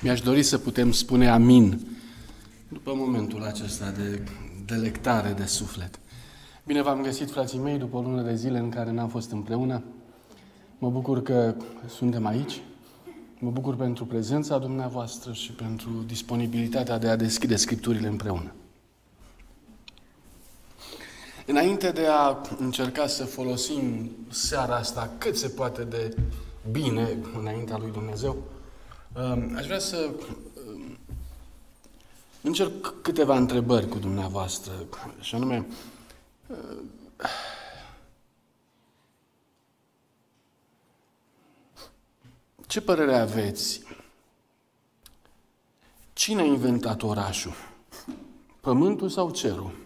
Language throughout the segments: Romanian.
Mi-aș dori să putem spune amin după momentul acesta de delectare de suflet. Bine v-am găsit, frații mei, după o lună de zile în care n-am fost împreună. Mă bucur că suntem aici. Mă bucur pentru prezența dumneavoastră și pentru disponibilitatea de a deschide Scripturile împreună. Înainte de a încerca să folosim seara asta cât se poate de bine înaintea lui Dumnezeu, Aș vrea să încerc câteva întrebări cu dumneavoastră, și anume, ce părere aveți? Cine a inventat orașul? Pământul sau cerul?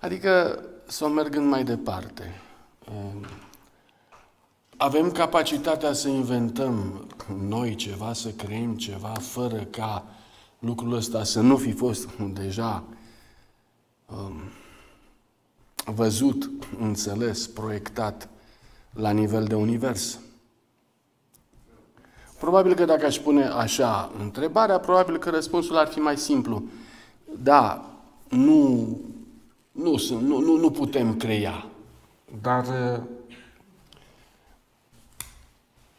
Adică, să mergând mai departe, avem capacitatea să inventăm noi ceva, să creăm ceva, fără ca lucrul ăsta să nu fi fost deja um, văzut, înțeles, proiectat la nivel de univers. Probabil că dacă aș pune așa întrebarea, probabil că răspunsul ar fi mai simplu. Da, nu, nu, nu, nu, nu putem crea, dar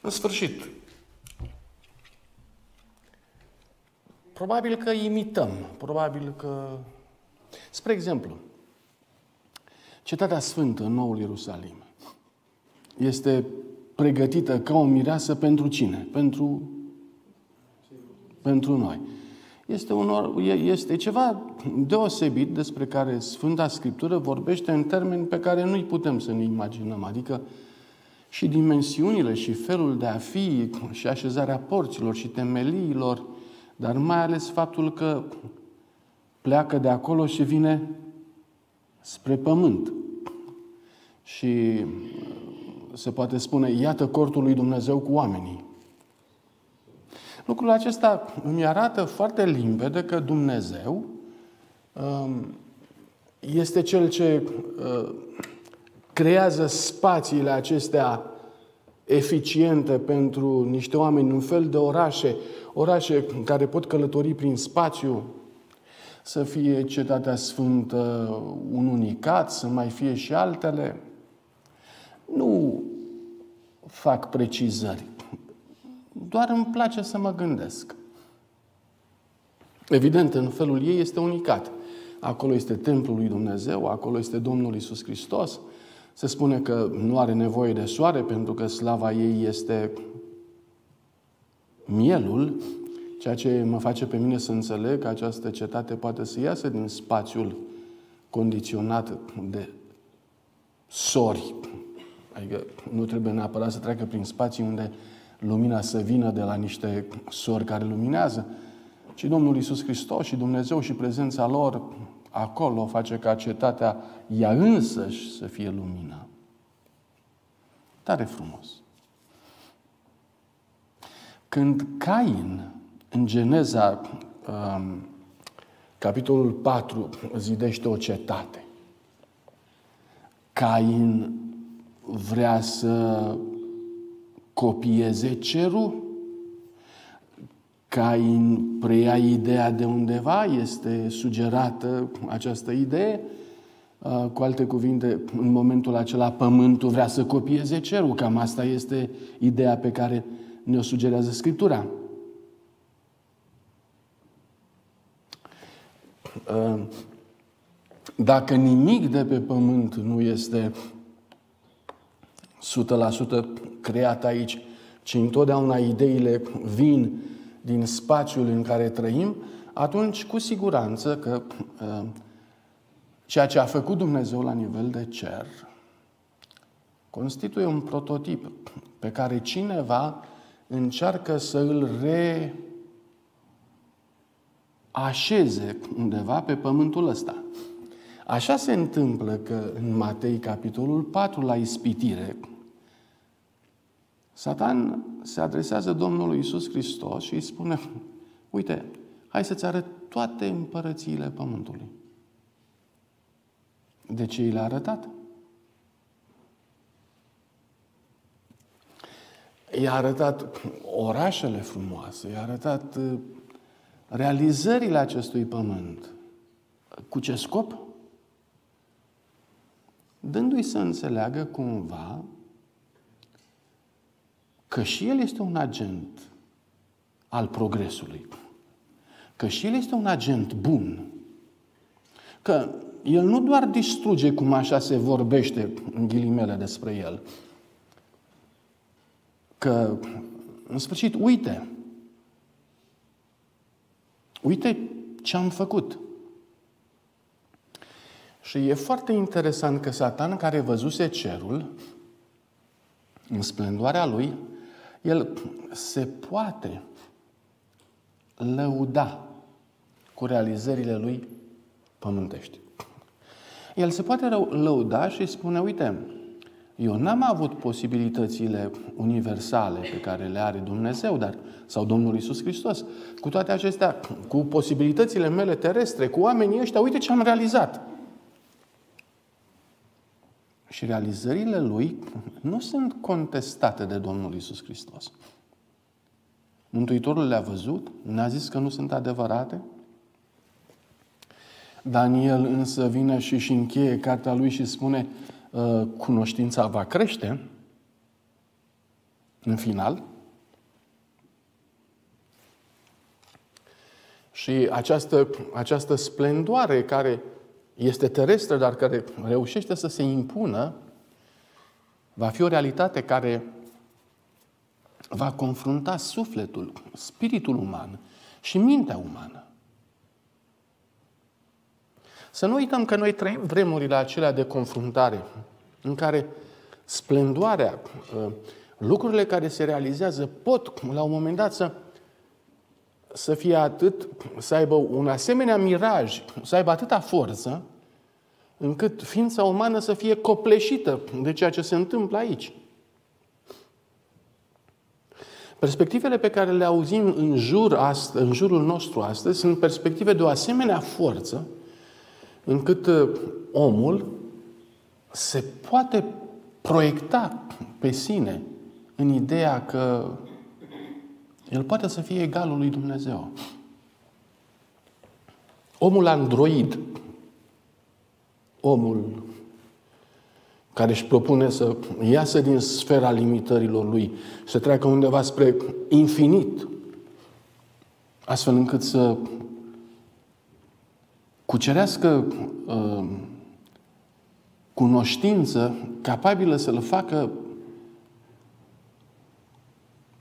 în sfârșit, probabil că imităm, probabil că... Spre exemplu, Cetatea Sfântă în Noul Ierusalim este pregătită ca o mireasă pentru cine? Pentru, pentru noi. Este, un, este ceva deosebit despre care Sfânta Scriptură vorbește în termeni pe care nu-i putem să ne imaginăm. Adică și dimensiunile și felul de a fi și așezarea porților și temeliilor, dar mai ales faptul că pleacă de acolo și vine spre pământ. Și se poate spune, iată cortul lui Dumnezeu cu oamenii. Lucrul acesta îmi arată foarte limpede că Dumnezeu um, este cel ce uh, creează spațiile acestea eficiente pentru niște oameni, un fel de orașe, orașe care pot călători prin spațiu, să fie Cetatea Sfântă un unicat, să mai fie și altele. Nu fac precizări. Doar îmi place să mă gândesc. Evident, în felul ei este unicat. Acolo este templul lui Dumnezeu, acolo este Domnul Isus Hristos, se spune că nu are nevoie de soare pentru că slava ei este mielul, ceea ce mă face pe mine să înțeleg că această cetate poate să iasă din spațiul condiționat de sori. Adică nu trebuie neapărat să treacă prin spații unde lumina să vină de la niște sori care luminează, ci Domnul Isus Hristos și Dumnezeu și prezența lor acolo face ca cetatea ea însăși să fie lumină. Tare frumos. Când Cain, în Geneza, um, capitolul 4, zidește o cetate, Cain vrea să copieze cerul Cain preia ideea de undeva, este sugerată această idee. Uh, cu alte cuvinte, în momentul acela pământul vrea să copieze cerul. Cam asta este ideea pe care ne-o sugerează Scriptura. Uh, dacă nimic de pe pământ nu este 100% creat aici, ci întotdeauna ideile vin din spațiul în care trăim, atunci cu siguranță că uh, ceea ce a făcut Dumnezeu la nivel de cer constituie un prototip pe care cineva încearcă să îl reașeze undeva pe pământul ăsta. Așa se întâmplă că în Matei, capitolul 4, la ispitire, Satan se adresează Domnului Isus Hristos și îi spune, uite, hai să-ți arăt toate împărățiile pământului. De ce i le-a arătat? i-a arătat orașele frumoase, i-a arătat uh, realizările acestui pământ. Cu ce scop? Dându-i să înțeleagă cumva că și el este un agent al progresului, că și el este un agent bun, că el nu doar distruge cum așa se vorbește în ghilimele despre el, că în sfârșit, uite, uite ce am făcut. Și e foarte interesant că Satan, care văzuse cerul, în splendoarea lui, el se poate lăuda cu realizările lui pământești. El se poate lăuda și spune, uite, eu n-am avut posibilitățile universale pe care le are Dumnezeu, dar, sau Domnul Isus Hristos. Cu toate acestea, cu posibilitățile mele terestre, cu oamenii ăștia, uite ce am realizat. Și realizările lui nu sunt contestate de Domnul Isus Hristos. Mântuitorul le-a văzut, n-a zis că nu sunt adevărate. Daniel însă vine și își încheie cartea lui și spune ă, cunoștința va crește în final. Și această, această splendoare care este terestră, dar care reușește să se impună, va fi o realitate care va confrunta sufletul, spiritul uman și mintea umană. Să nu uităm că noi trăim vremurile acelea de confruntare, în care splendoarea, ă, lucrurile care se realizează pot, la un moment dat, să, să fie atât, să aibă un asemenea miraj, să aibă atâta forță, încât ființa umană să fie copleșită de ceea ce se întâmplă aici. Perspectivele pe care le auzim în, jur astăzi, în jurul nostru astăzi sunt perspective de o asemenea forță încât uh, omul se poate proiecta pe sine în ideea că el poate să fie egalul lui Dumnezeu. Omul android, omul care își propune să iasă din sfera limitărilor lui, să treacă undeva spre infinit, astfel încât să cucerească uh, cunoștință capabilă să-l facă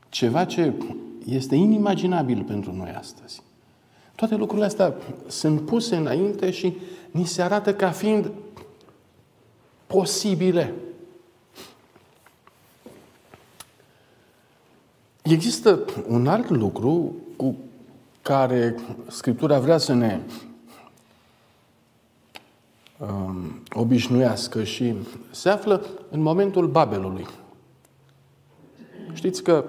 ceva ce este inimaginabil pentru noi astăzi. Toate lucrurile astea sunt puse înainte și ni se arată ca fiind posibile. Există un alt lucru cu care Scriptura vrea să ne um, obișnuiască și se află în momentul Babelului. Știți că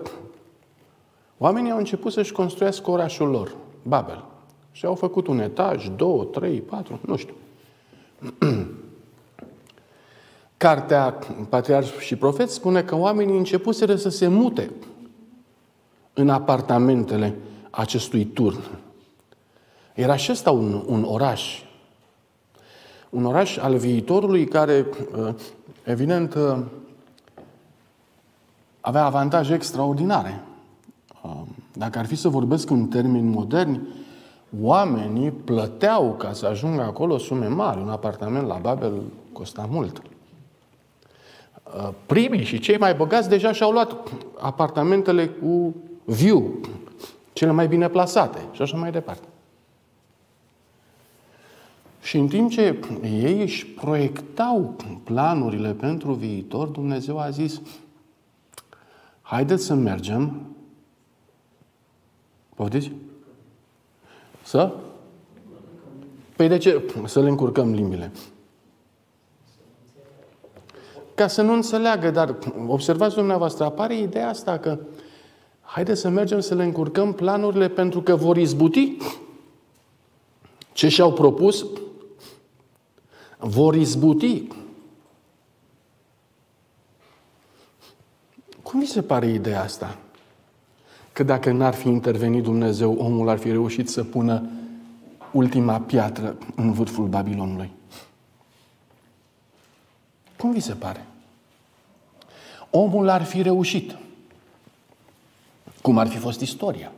oamenii au început să-și construiască orașul lor, Babel. Și au făcut un etaj, două, trei, patru, nu știu. Cartea Patriarh și Profet spune că oamenii începuseră să se mute în apartamentele acestui turn. Era și ăsta un, un oraș. Un oraș al viitorului care, uh, evident, uh, avea avantaje extraordinare. Uh, dacă ar fi să vorbesc în termeni moderni, oamenii plăteau ca să ajungă acolo sume mari. Un apartament la Babel costa mult. Uh, primii și cei mai bogați deja și-au luat apartamentele cu view, cele mai bine plasate și așa mai departe. Și în timp ce ei își proiectau planurile pentru viitor, Dumnezeu a zis, haideți să mergem. Poftiți? Să? Păi de ce? Să le încurcăm limbile ca să nu înțeleagă, dar observați dumneavoastră, apare ideea asta că haideți să mergem să le încurcăm planurile pentru că vor izbuti ce și-au propus, vor izbuti. Cum vi se pare ideea asta? Că dacă n-ar fi intervenit Dumnezeu, omul ar fi reușit să pună ultima piatră în vârful Babilonului. Cum vi se pare? Omul ar fi reușit. Cum ar fi fost istoria?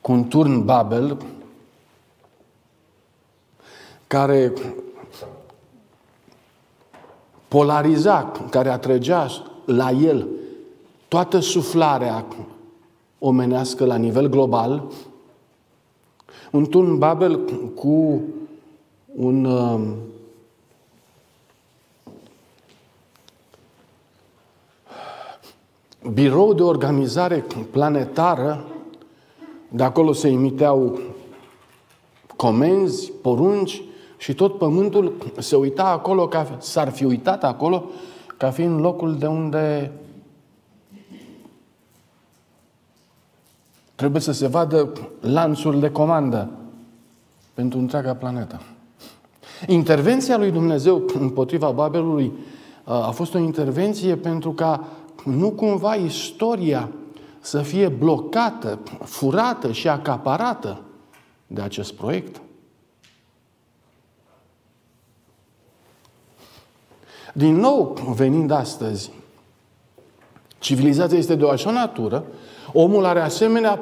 Cu un turn Babel care polariza, care atrăgea la el toată suflarea omenească la nivel global, un turn Babel cu un uh, birou de organizare planetară, de acolo se emiteau comenzi, porunci și tot pământul se uita acolo, ca, s-ar fi uitat acolo ca fiind locul de unde trebuie să se vadă lanțul de comandă pentru întreaga planetă. Intervenția lui Dumnezeu împotriva Babelului a fost o intervenție pentru ca nu cumva istoria să fie blocată, furată și acaparată de acest proiect. Din nou, venind astăzi, civilizația este de o așa natură, omul are asemenea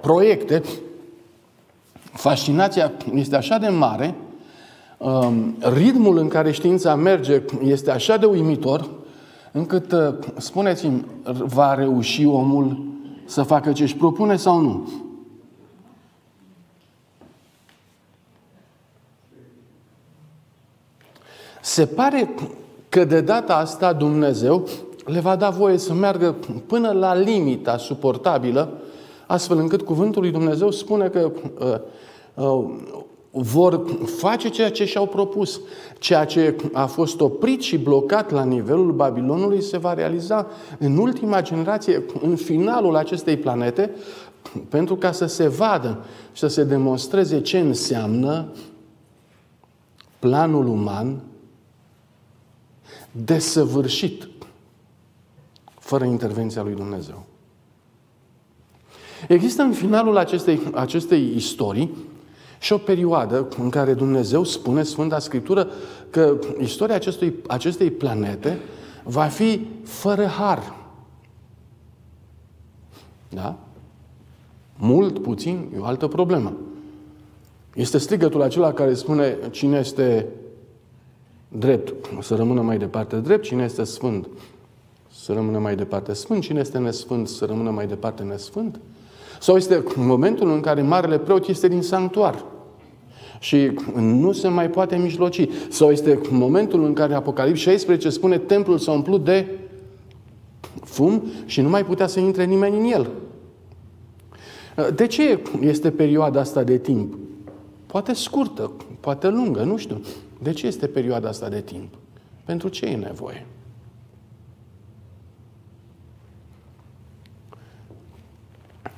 proiecte, fascinația este așa de mare, um, ritmul în care știința merge este așa de uimitor, încât, uh, spuneți-mi, va reuși omul să facă ce își propune sau nu? Se pare că de data asta Dumnezeu le va da voie să meargă până la limita suportabilă, astfel încât cuvântul lui Dumnezeu spune că uh, uh, vor face ceea ce și-au propus. Ceea ce a fost oprit și blocat la nivelul Babilonului se va realiza în ultima generație, în finalul acestei planete, pentru ca să se vadă și să se demonstreze ce înseamnă planul uman desăvârșit, fără intervenția lui Dumnezeu. Există în finalul acestei, acestei istorii și o perioadă în care Dumnezeu spune, Sfânta Scriptură, că istoria acestui, acestei planete va fi fără har. Da? Mult, puțin, e o altă problemă. Este strigătul acela care spune cine este drept, să rămână mai departe drept, cine este sfânt, să rămână mai departe sfânt, cine este nesfânt, să rămână mai departe nesfânt. Sau este momentul în care marele preot este din sanctuar și nu se mai poate mijloci. Sau este momentul în care Apocalips 16 spune templul s-a umplut de fum și nu mai putea să intre nimeni în el. De ce este perioada asta de timp? Poate scurtă, poate lungă, nu știu. De ce este perioada asta de timp? Pentru ce e nevoie?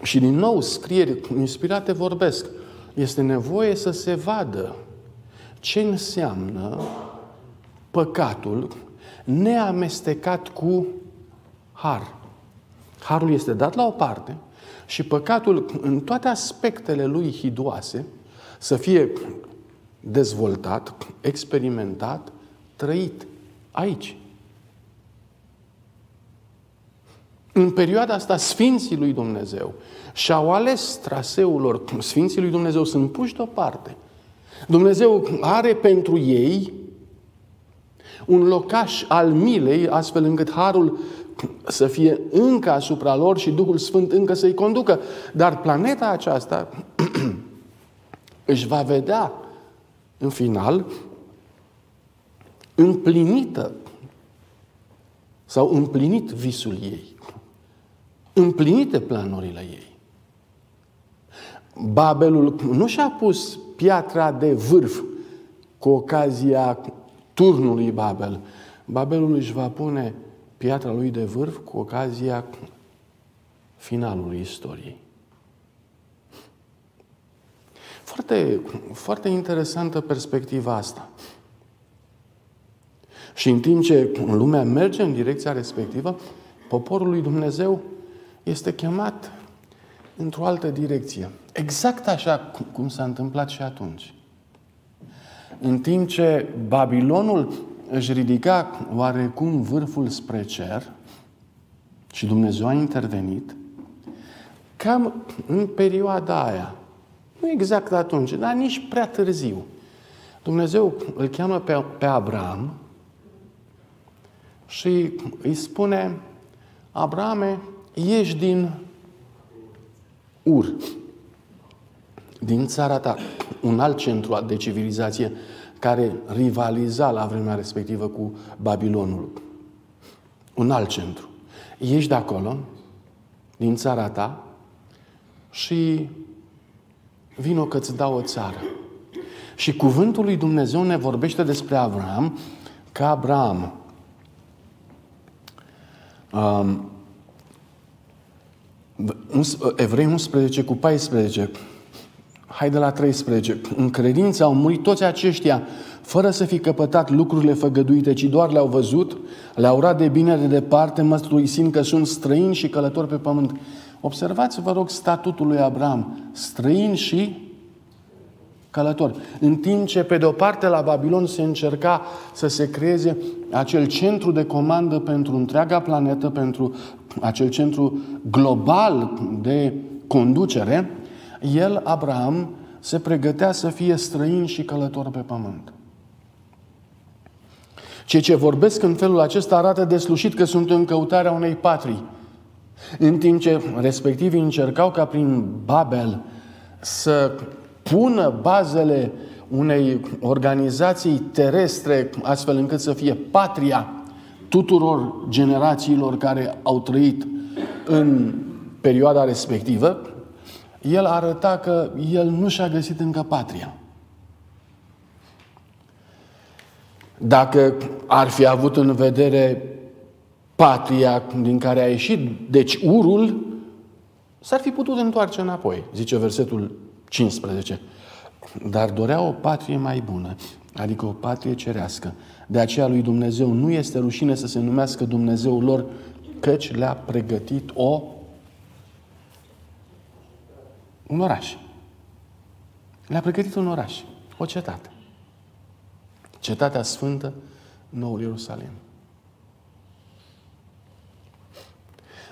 Și din nou, scrieri inspirate vorbesc. Este nevoie să se vadă ce înseamnă păcatul neamestecat cu har. Harul este dat la o parte și păcatul în toate aspectele lui hidoase să fie dezvoltat, experimentat, trăit aici. În perioada asta, Sfinții lui Dumnezeu și-au ales traseul lor. Sfinții lui Dumnezeu sunt puși deoparte. Dumnezeu are pentru ei un locaș al milei, astfel încât harul să fie încă asupra lor și Duhul Sfânt încă să-i conducă. Dar planeta aceasta își va vedea în final împlinită sau împlinit visul ei împlinite planurile ei. Babelul nu și-a pus piatra de vârf cu ocazia turnului Babel. Babelul își va pune piatra lui de vârf cu ocazia finalului istoriei. Foarte, foarte interesantă perspectiva asta. Și în timp ce lumea merge în direcția respectivă, poporul lui Dumnezeu este chemat într-o altă direcție. Exact așa cum s-a întâmplat și atunci. În timp ce Babilonul își ridica oarecum vârful spre cer și Dumnezeu a intervenit, cam în perioada aia, nu exact atunci, dar nici prea târziu, Dumnezeu îl cheamă pe, pe Abraham și îi spune, Abrahame, ieși din Ur, din țara ta, un alt centru de civilizație care rivaliza la vremea respectivă cu Babilonul. Un alt centru. Ieși de acolo, din țara ta, și vino că-ți dau o țară. Și cuvântul lui Dumnezeu ne vorbește despre Abraham că Abraham um, Evrei 11 cu 14 Hai de la 13. În credință au murit toți aceștia fără să fi căpătat lucrurile făgăduite, ci doar le-au văzut, le-au urat de bine de departe, măstruisind că sunt străini și călători pe pământ. Observați, vă rog, statutul lui Abraham, străin și călător. În timp ce, pe de-o parte, la Babilon se încerca să se creeze acel centru de comandă pentru întreaga planetă, pentru acel centru global de conducere, el, Abraham, se pregătea să fie străin și călător pe pământ. Cei ce vorbesc în felul acesta arată deslușit că sunt în căutarea unei patrii. În timp ce respectivii încercau ca prin Babel să pună bazele unei organizații terestre astfel încât să fie patria tuturor generațiilor care au trăit în perioada respectivă, el arăta că el nu și-a găsit încă patria. Dacă ar fi avut în vedere patria din care a ieșit, deci urul, s-ar fi putut întoarce înapoi, zice versetul 15. Dar dorea o patrie mai bună, adică o patrie cerească. De aceea lui Dumnezeu nu este rușine să se numească Dumnezeul lor, căci le-a pregătit o un oraș. Le-a pregătit un oraș, o cetate. Cetatea Sfântă, Noul Ierusalim.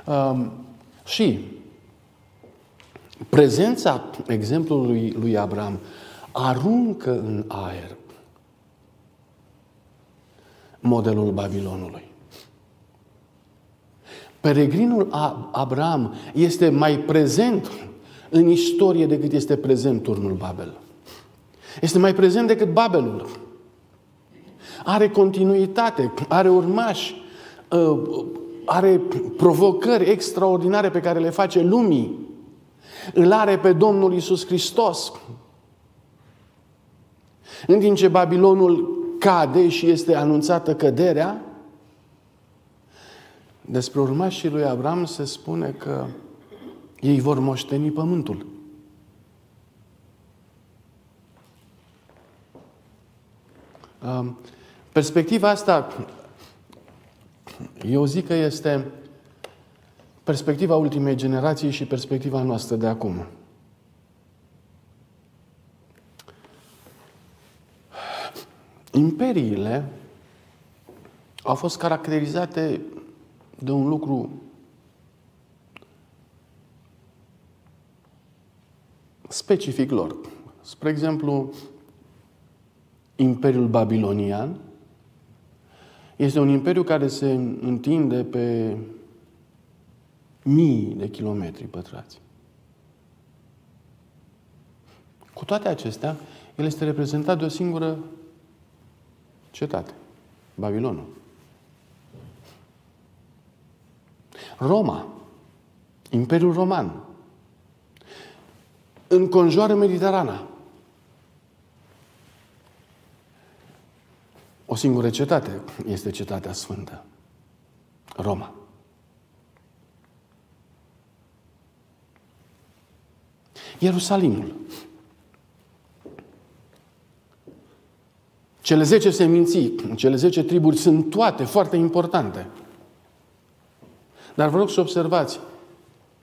Um, și prezența exemplului lui Abraham aruncă în aer modelul Babilonului. Peregrinul Abraham este mai prezent în istorie decât este prezent turnul Babel. Este mai prezent decât Babelul. Are continuitate, are urmași, uh, are provocări extraordinare pe care le face lumii. Îl are pe Domnul Isus Hristos. În timp ce Babilonul cade și este anunțată căderea, despre urmașii lui Abraham se spune că ei vor moșteni pământul. Perspectiva asta, eu zic că este perspectiva ultimei generații și perspectiva noastră de acum. Imperiile au fost caracterizate de un lucru specific lor. Spre exemplu, Imperiul Babilonian este un imperiu care se întinde pe mii de kilometri pătrați. Cu toate acestea, el este reprezentat de o singură cetate, Babilonul. Roma, Imperiul Roman, înconjoară Mediterana. O singură cetate este cetatea sfântă, Roma. Ierusalimul. Cele zece seminții, cele zece triburi sunt toate foarte importante. Dar vă rog să observați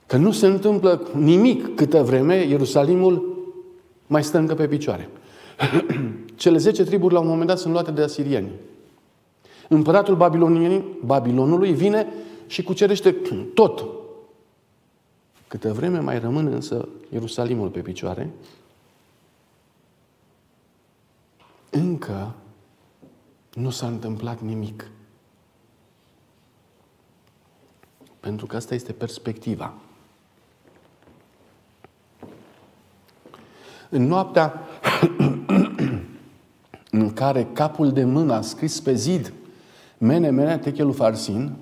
că nu se întâmplă nimic câtă vreme Ierusalimul mai stă încă pe picioare. Cele zece triburi la un moment dat sunt luate de asirieni. Împăratul Babilonului vine și cucerește tot. Câte vreme mai rămâne însă Ierusalimul pe picioare, încă nu s-a întâmplat nimic. Pentru că asta este perspectiva. În noaptea în care capul de mână a scris pe zid Mene, mene, techelul farsin,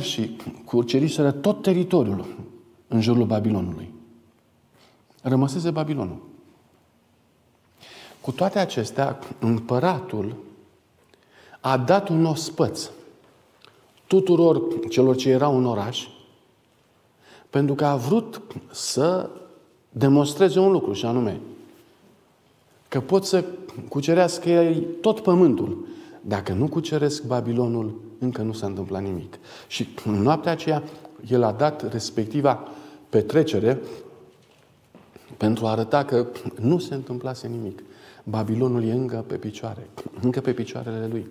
și cuceriseră tot teritoriul în jurul Babilonului. Rămăsese Babilonul. Cu toate acestea, împăratul a dat un ospăț tuturor celor ce erau în oraș, pentru că a vrut să demonstreze un lucru, și anume că pot să cucerească ei tot pământul. Dacă nu cuceresc Babilonul, încă nu s-a întâmplat nimic. Și în noaptea aceea, el a dat respectiva petrecere pentru a arăta că nu se întâmplase nimic. Babilonul e încă pe picioare, încă pe picioarele lui.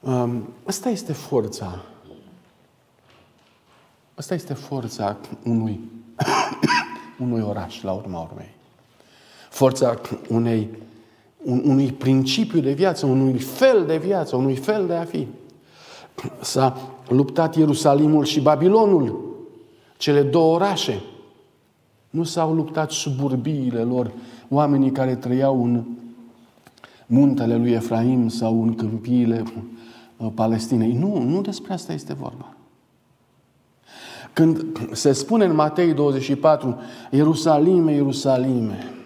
Um, asta este forța. Asta este forța unui, unui oraș, la urma urmei. Forța unei, un, unui principiu de viață, unui fel de viață, unui fel de a fi. S-a luptat Ierusalimul și Babilonul, cele două orașe. Nu s-au luptat suburbiile lor, oamenii care trăiau în muntele lui Efraim sau în câmpiile uh, Palestinei. Nu, nu despre asta este vorba. Când se spune în Matei 24, Ierusalime, Ierusalime,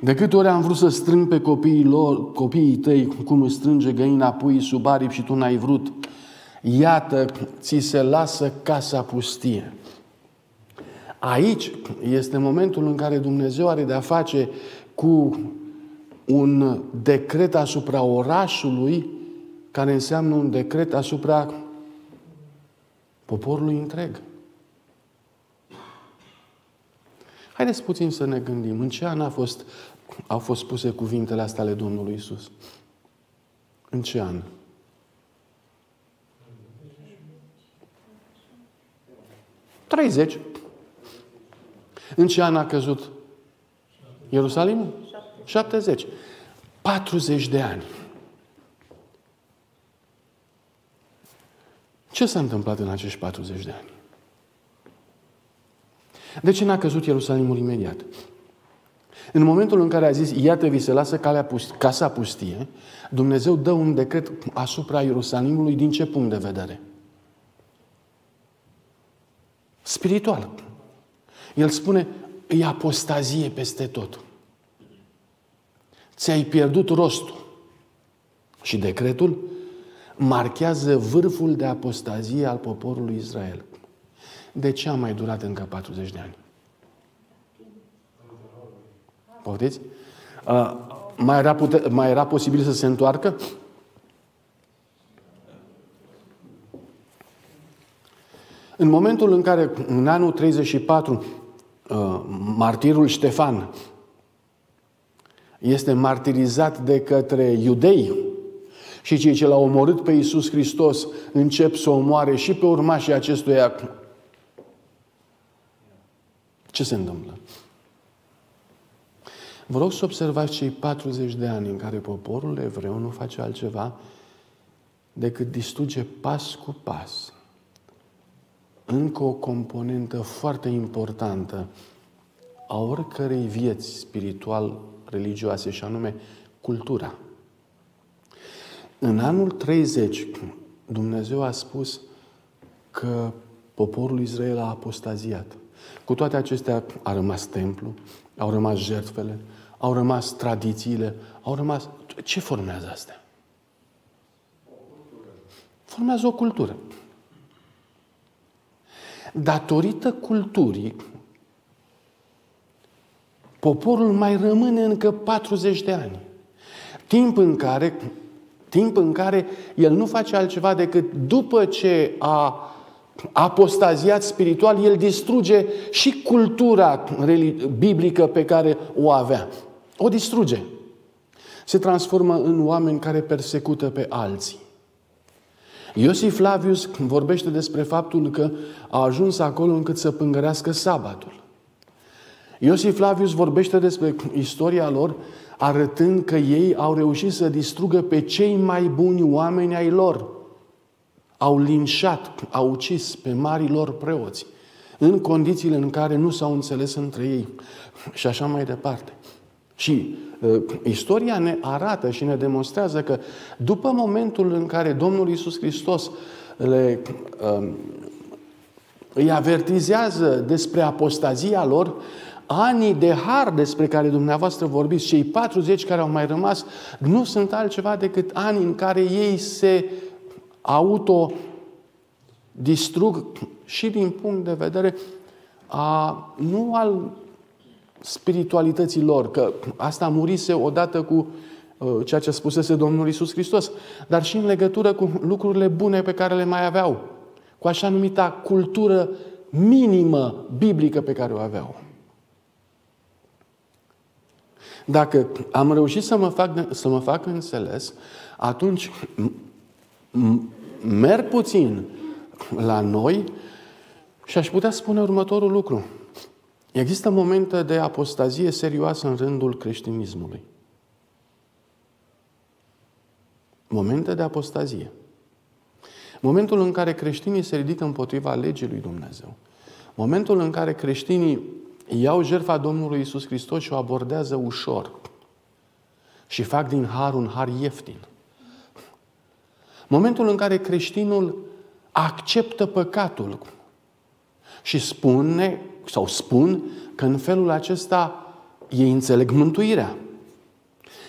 de câte ori am vrut să strâng pe copiii, lor, copiii tăi, cum îți strânge găina pui sub aripi și tu n-ai vrut, iată, ți se lasă casa pustie. Aici este momentul în care Dumnezeu are de-a face cu un decret asupra orașului, care înseamnă un decret asupra poporului întreg. Haideți puțin să ne gândim. În ce an a fost, au fost puse cuvintele astea ale Domnului Isus? În ce an? Treizeci. În ce an a căzut Ierusalimul? 70. 40 de ani. Ce s-a întâmplat în acești 40 de ani? De ce n-a căzut Ierusalimul imediat? În momentul în care a zis, iată vi se lasă calea pust- casa pustie, Dumnezeu dă un decret asupra Ierusalimului din ce punct de vedere? Spiritual. El spune, e apostazie peste tot. Ți-ai pierdut rostul. Și decretul marchează vârful de apostazie al poporului Israel. De ce a mai durat încă 40 de ani? Poftiți? Uh, mai, era pute- mai era posibil să se întoarcă? În momentul în care, în anul 34, uh, martirul Ștefan este martirizat de către iudei, și cei ce l-au omorât pe Iisus Hristos încep să omoare și pe urmașii acestuia. Ce se întâmplă? Vă rog să observați cei 40 de ani în care poporul evreu nu face altceva decât distruge pas cu pas încă o componentă foarte importantă a oricărei vieți spiritual religioase, și anume cultura. În anul 30, Dumnezeu a spus că poporul Israel a apostaziat. Cu toate acestea a rămas templu, au rămas jertfele, au rămas tradițiile, au rămas... Ce formează astea? Formează o cultură. datorită culturii, poporul mai rămâne încă 40 de ani. Timp în care, timp în care el nu face altceva decât după ce a apostaziat spiritual, el distruge și cultura biblică pe care o avea. O distruge. Se transformă în oameni care persecută pe alții. Iosif Flavius vorbește despre faptul că a ajuns acolo încât să pângărească sabatul. Iosif Flavius vorbește despre istoria lor arătând că ei au reușit să distrugă pe cei mai buni oameni ai lor. Au linșat, au ucis pe marii lor preoți în condițiile în care nu s-au înțeles între ei și așa mai departe. Și uh, istoria ne arată și ne demonstrează că după momentul în care Domnul Isus Hristos le, uh, îi avertizează despre apostazia lor, anii de har despre care dumneavoastră vorbiți, cei 40 care au mai rămas, nu sunt altceva decât ani în care ei se auto distrug și din punct de vedere a, nu al spiritualității lor, că asta murise odată cu uh, ceea ce spusese Domnul Isus Hristos, dar și în legătură cu lucrurile bune pe care le mai aveau, cu așa numita cultură minimă biblică pe care o aveau. Dacă am reușit să mă fac, să mă fac înțeles, atunci merg puțin la noi și aș putea spune următorul lucru. Există momente de apostazie serioasă în rândul creștinismului. Momente de apostazie. Momentul în care creștinii se ridică împotriva legii lui Dumnezeu. Momentul în care creștinii iau jertfa Domnului Isus Hristos și o abordează ușor. Și fac din har un har ieftin. Momentul în care creștinul acceptă păcatul și spune sau spun că în felul acesta ei înțeleg mântuirea.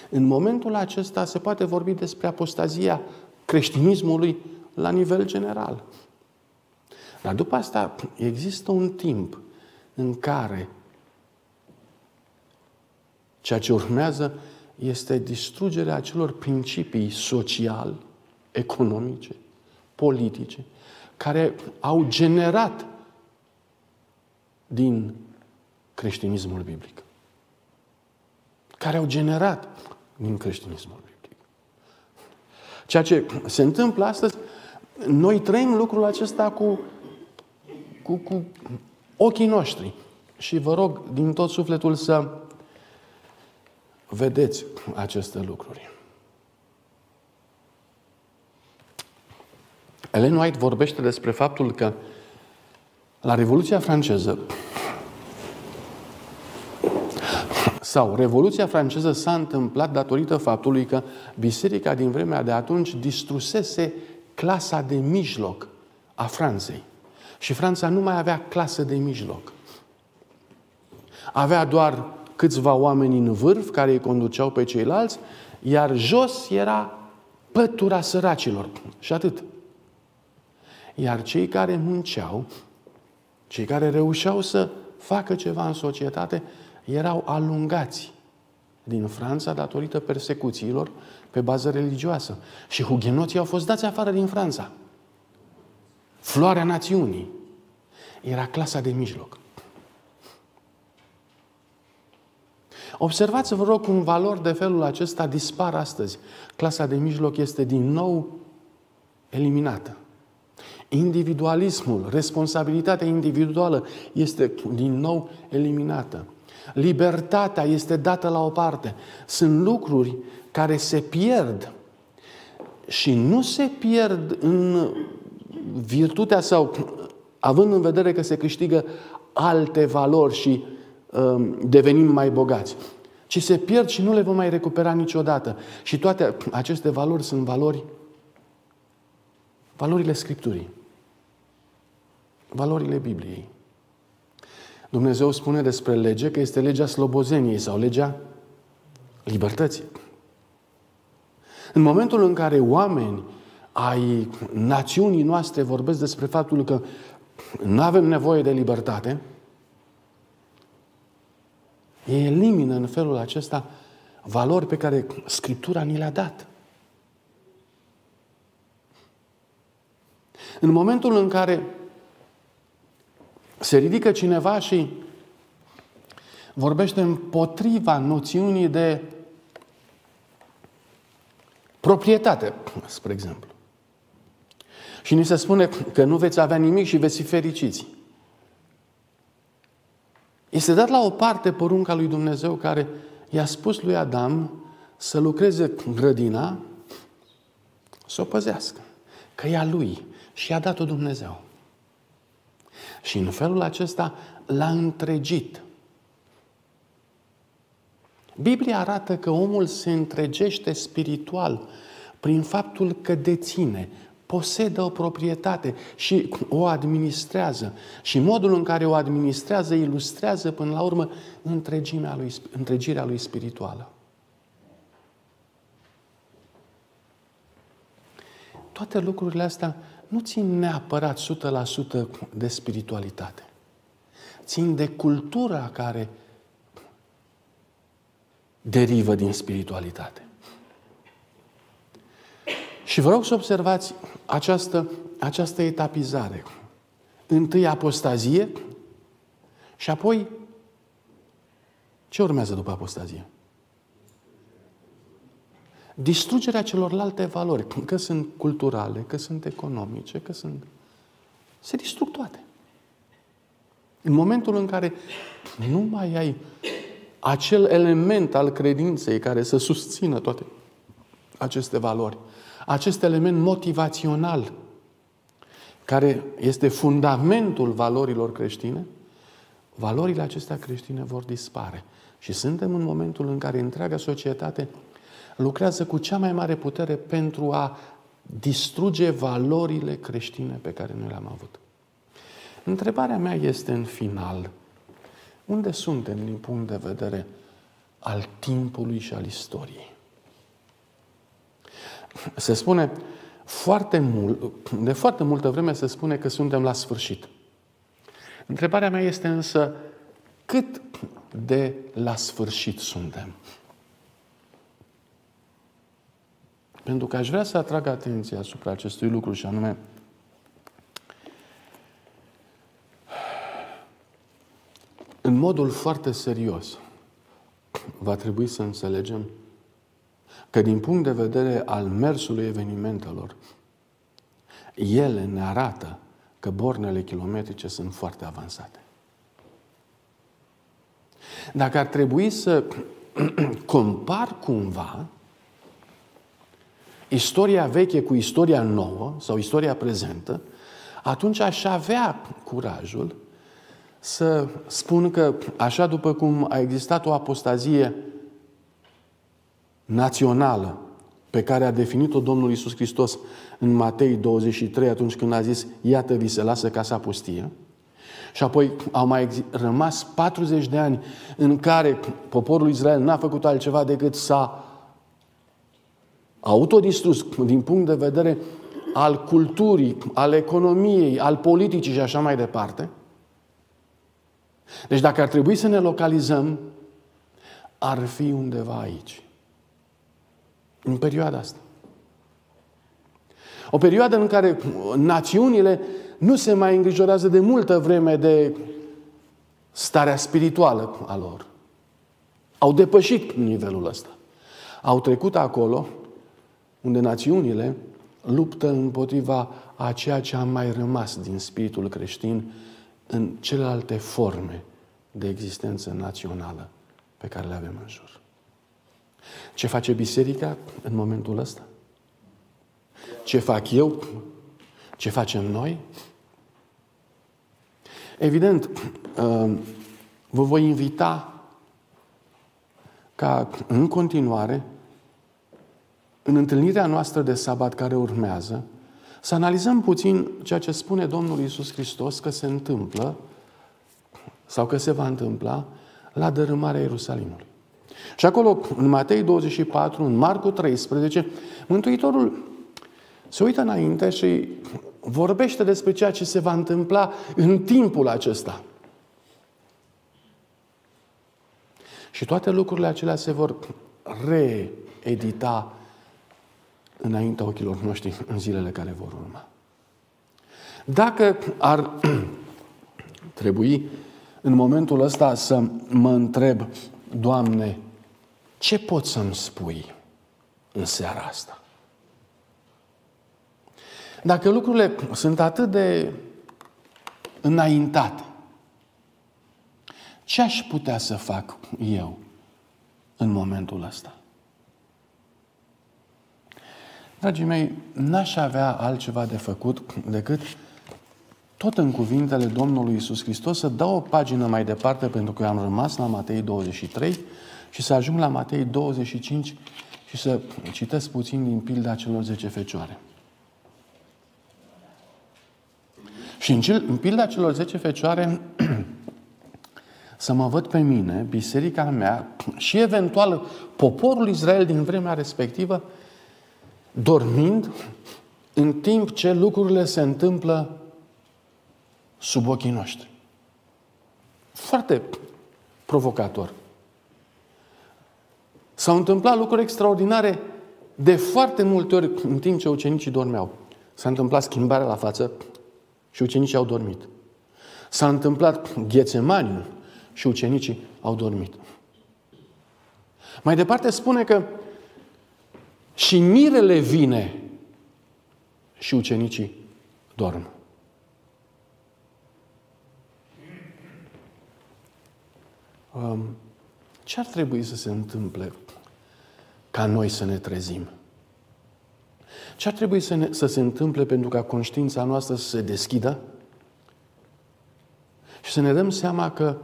În momentul acesta se poate vorbi despre apostazia creștinismului la nivel general. Dar după asta există un timp în care ceea ce urmează este distrugerea acelor principii social, economice, politice, care au generat din creștinismul biblic. Care au generat din creștinismul biblic. Ceea ce se întâmplă astăzi, noi trăim lucrul acesta cu, cu, cu ochii noștri. Și vă rog din tot sufletul să vedeți aceste lucruri. Ellen White vorbește despre faptul că la Revoluția franceză sau Revoluția franceză s-a întâmplat datorită faptului că biserica din vremea de atunci distrusese clasa de mijloc a Franței. Și Franța nu mai avea clasă de mijloc. Avea doar câțiva oameni în vârf care îi conduceau pe ceilalți, iar jos era pătura săracilor. Și atât. Iar cei care munceau, cei care reușeau să facă ceva în societate, erau alungați din Franța datorită persecuțiilor pe bază religioasă. Și hugenoții au fost dați afară din Franța. Floarea națiunii era clasa de mijloc. Observați, vă rog, cum valori de felul acesta dispar astăzi. Clasa de mijloc este din nou eliminată. Individualismul, responsabilitatea individuală este din nou eliminată. Libertatea este dată la o parte. Sunt lucruri care se pierd și nu se pierd în virtutea sau având în vedere că se câștigă alte valori și um, devenim mai bogați, ci se pierd și nu le vom mai recupera niciodată. Și toate aceste valori sunt valori, valorile Scripturii, valorile Bibliei. Dumnezeu spune despre lege că este legea slobozeniei sau legea libertății. În momentul în care oameni ai națiunii noastre vorbesc despre faptul că nu avem nevoie de libertate, elimină în felul acesta valori pe care Scriptura ni le-a dat. În momentul în care se ridică cineva și vorbește împotriva noțiunii de proprietate, spre exemplu. Și ni se spune că nu veți avea nimic și veți fi fericiți. Este dat la o parte porunca lui Dumnezeu care i-a spus lui Adam să lucreze grădina, să o păzească, că e a lui și i-a dat-o Dumnezeu. Și în felul acesta l-a întregit. Biblia arată că omul se întregește spiritual prin faptul că deține, posedă o proprietate și o administrează. Și modul în care o administrează ilustrează până la urmă întregimea lui, întregirea lui spirituală. Toate lucrurile astea nu țin neapărat 100% de spiritualitate. Țin de cultura care derivă din spiritualitate. Și vă rog să observați această, această etapizare. Întâi apostazie și apoi ce urmează după apostazie? Distrugerea celorlalte valori, că sunt culturale, că sunt economice, că sunt... Se distrug toate. În momentul în care nu mai ai acel element al credinței care să susțină toate aceste valori, acest element motivațional, care este fundamentul valorilor creștine, valorile acestea creștine vor dispare. Și suntem în momentul în care întreaga societate lucrează cu cea mai mare putere pentru a distruge valorile creștine pe care noi le-am avut. Întrebarea mea este în final, unde suntem din punct de vedere al timpului și al istoriei? Se spune foarte mult, de foarte multă vreme se spune că suntem la sfârșit. Întrebarea mea este însă cât de la sfârșit suntem? Pentru că aș vrea să atrag atenția asupra acestui lucru și anume în modul foarte serios va trebui să înțelegem că din punct de vedere al mersului evenimentelor, ele ne arată că bornele kilometrice sunt foarte avansate. Dacă ar trebui să compar cumva istoria veche cu istoria nouă sau istoria prezentă, atunci aș avea curajul să spun că, așa după cum a existat o apostazie națională pe care a definit-o Domnul Isus Hristos în Matei 23, atunci când a zis, iată vi se lasă casa pustie, și apoi au mai rămas 40 de ani în care poporul Israel n-a făcut altceva decât s-a autodistrus din punct de vedere al culturii, al economiei, al politicii și așa mai departe. Deci dacă ar trebui să ne localizăm, ar fi undeva aici. În perioada asta. O perioadă în care națiunile nu se mai îngrijorează de multă vreme de starea spirituală a lor. Au depășit nivelul ăsta. Au trecut acolo unde națiunile luptă împotriva a ceea ce a mai rămas din spiritul creștin în celelalte forme de existență națională pe care le avem în jur. Ce face biserica în momentul ăsta? Ce fac eu? Ce facem noi? Evident, uh, vă voi invita ca în continuare în întâlnirea noastră de sabat care urmează, să analizăm puțin ceea ce spune Domnul Isus Hristos că se întâmplă sau că se va întâmpla la dărâmarea Ierusalimului. Și acolo, în Matei 24, în Marcu 13, Mântuitorul se uită înainte și vorbește despre ceea ce se va întâmpla în timpul acesta. Și toate lucrurile acelea se vor reedita înaintea ochilor noștri în zilele care vor urma. Dacă ar trebui în momentul ăsta să mă întreb, Doamne, ce pot să-mi spui în seara asta? Dacă lucrurile sunt atât de înaintate, ce aș putea să fac eu în momentul ăsta? Dragii mei, n-aș avea altceva de făcut decât tot în cuvintele Domnului Isus Hristos să dau o pagină mai departe pentru că eu am rămas la Matei 23 și să ajung la Matei 25 și să citesc puțin din pilda celor 10 fecioare. Și în, cel, în pilda celor 10 fecioare să mă văd pe mine, biserica mea și eventual poporul Israel din vremea respectivă dormind în timp ce lucrurile se întâmplă sub ochii noștri. Foarte provocator. S-au întâmplat lucruri extraordinare de foarte multe ori în timp ce ucenicii dormeau. S-a întâmplat schimbarea la față și ucenicii au dormit. S-a întâmplat ghețemaniul și ucenicii au dormit. Mai departe spune că și mirele vine și ucenicii dorm. Um, ce ar trebui să se întâmple ca noi să ne trezim? Ce ar trebui să, ne, să se întâmple pentru ca conștiința noastră să se deschidă și să ne dăm seama că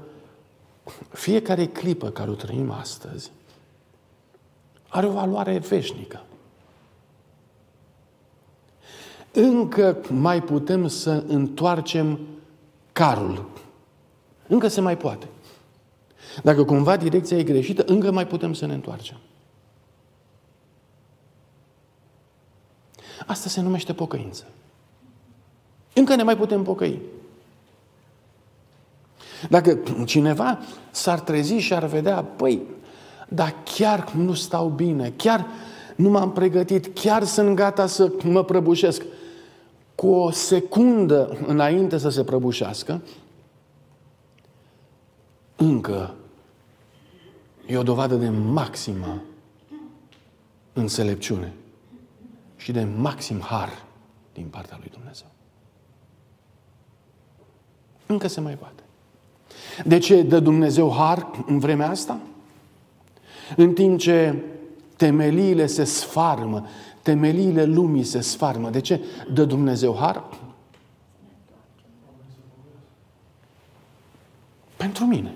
fiecare clipă care o trăim astăzi are o valoare veșnică. Încă mai putem să întoarcem carul. Încă se mai poate. Dacă cumva direcția e greșită, încă mai putem să ne întoarcem. Asta se numește pocăință. Încă ne mai putem pocăi. Dacă cineva s-ar trezi și ar vedea, păi, dar chiar nu stau bine, chiar nu m-am pregătit, chiar sunt gata să mă prăbușesc. Cu o secundă înainte să se prăbușească, încă e o dovadă de maximă înțelepciune și de maxim har din partea lui Dumnezeu. Încă se mai poate. De ce dă Dumnezeu har în vremea asta? În timp ce temeliile se sfarmă, temeliile lumii se sfarmă. De ce dă Dumnezeu har? Pentru mine.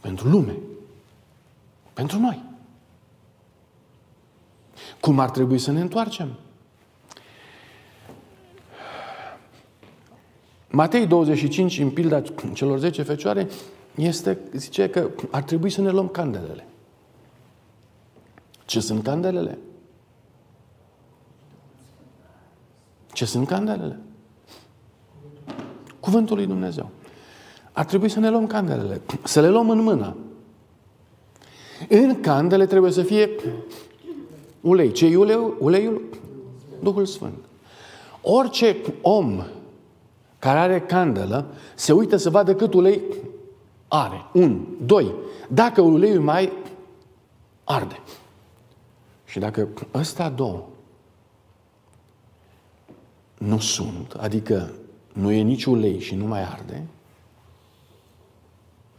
Pentru lume. Pentru noi. Cum ar trebui să ne întoarcem? Matei 25, în pilda celor 10 fecioare, este, zice că ar trebui să ne luăm candelele. Ce sunt candelele? Ce sunt candelele? Cuvântul lui Dumnezeu. Ar trebui să ne luăm candelele, să le luăm în mână. În candele trebuie să fie ulei. Ce e uleiul? Uleiul? Duhul Sfânt. Orice om care are candelă se uită să vadă cât ulei are. Un. Doi. Dacă uleiul mai arde. Și dacă ăsta două nu sunt, adică nu e nici ulei și nu mai arde,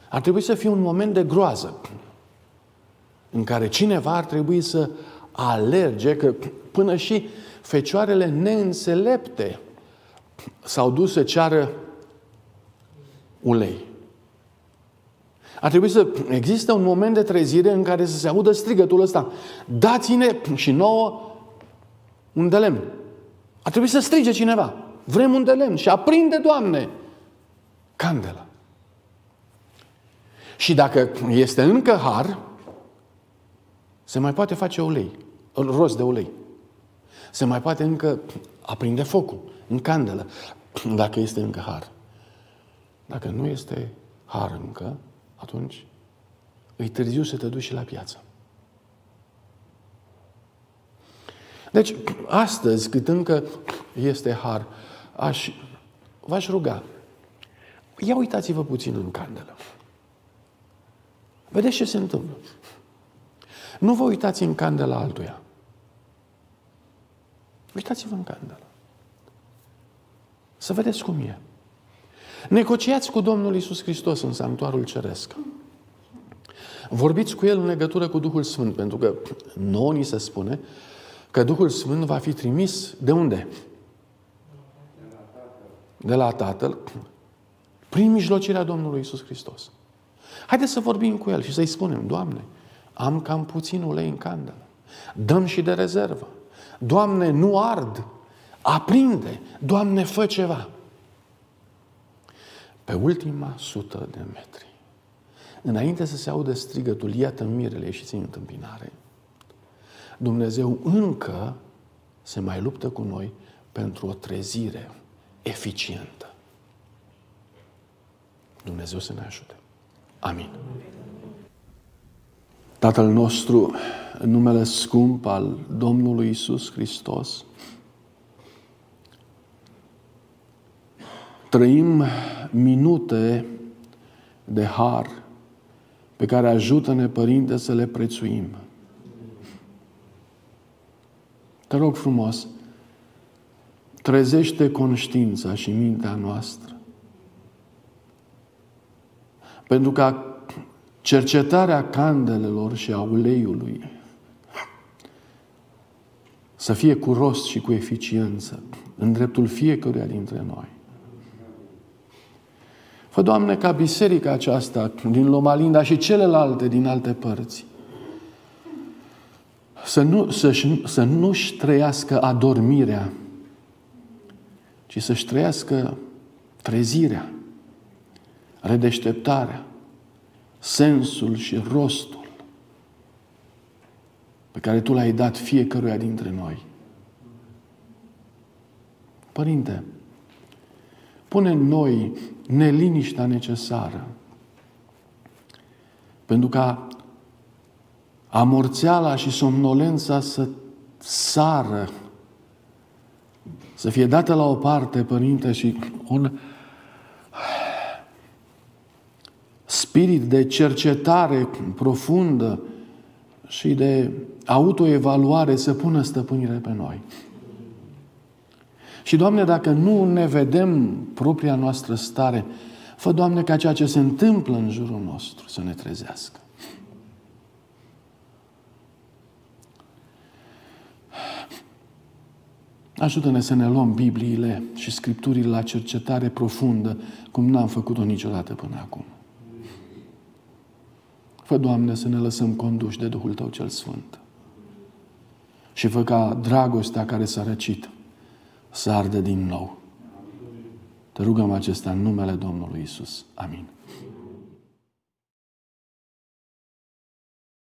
ar trebui să fie un moment de groază în care cineva ar trebui să alerge, că până și fecioarele neînțelepte s-au dus să ceară ulei. Ar trebui să existe un moment de trezire în care să se audă strigătul ăsta. Dați-ne și nouă un de lemn. Ar trebui să strige cineva. Vrem un de lemn și aprinde, Doamne, candela. Și dacă este încă har, se mai poate face ulei, rost de ulei. Se mai poate încă aprinde focul în candelă, dacă este încă har. Dacă nu este har încă, atunci îi târziu să te duci și la piață. Deci, astăzi, cât încă este har, aș, v-aș ruga, ia uitați-vă puțin în candelă. Vedeți ce se întâmplă. Nu vă uitați în candela altuia. Uitați-vă în candelă. Să vedeți cum e. Negociați cu Domnul Isus Hristos în sanctuarul ceresc. Vorbiți cu El în legătură cu Duhul Sfânt, pentru că nouă ni se spune că Duhul Sfânt va fi trimis de unde? De la Tatăl, prin mijlocirea Domnului Isus Hristos. Haideți să vorbim cu El și să-i spunem, Doamne, am cam puțin ulei în candelă. Dăm și de rezervă. Doamne, nu ard. Aprinde. Doamne, fă ceva. Pe ultima sută de metri, înainte să se audă strigătul, iată mirele și țin întâmpinare, Dumnezeu încă se mai luptă cu noi pentru o trezire eficientă. Dumnezeu să ne ajute. Amin. Tatăl nostru, în numele scump al Domnului Isus Hristos, trăim minute de har pe care ajută-ne, Părinte, să le prețuim. Te rog frumos, trezește conștiința și mintea noastră. Pentru ca cercetarea candelelor și a uleiului să fie cu rost și cu eficiență în dreptul fiecăruia dintre noi. Fă, Doamne, ca biserica aceasta din Lomalinda și celelalte din alte părți să, nu, să, să nu-și trăiască adormirea, ci să-și trăiască trezirea, redeșteptarea, sensul și rostul pe care Tu l-ai dat fiecăruia dintre noi. Părinte, pune în noi neliniștea necesară pentru ca amorțeala și somnolența să sară, să fie dată la o parte, Părinte, și un spirit de cercetare profundă și de autoevaluare să pună stăpânire pe noi. Și, Doamne, dacă nu ne vedem propria noastră stare, fă, Doamne, ca ceea ce se întâmplă în jurul nostru să ne trezească. Ajută-ne să ne luăm Bibliile și Scripturile la cercetare profundă, cum n-am făcut-o niciodată până acum. Fă, Doamne, să ne lăsăm conduși de Duhul Tău cel Sfânt. Și fă ca dragostea care s-a răcit să ardă din nou. Te rugăm acesta în numele Domnului Isus. Amin.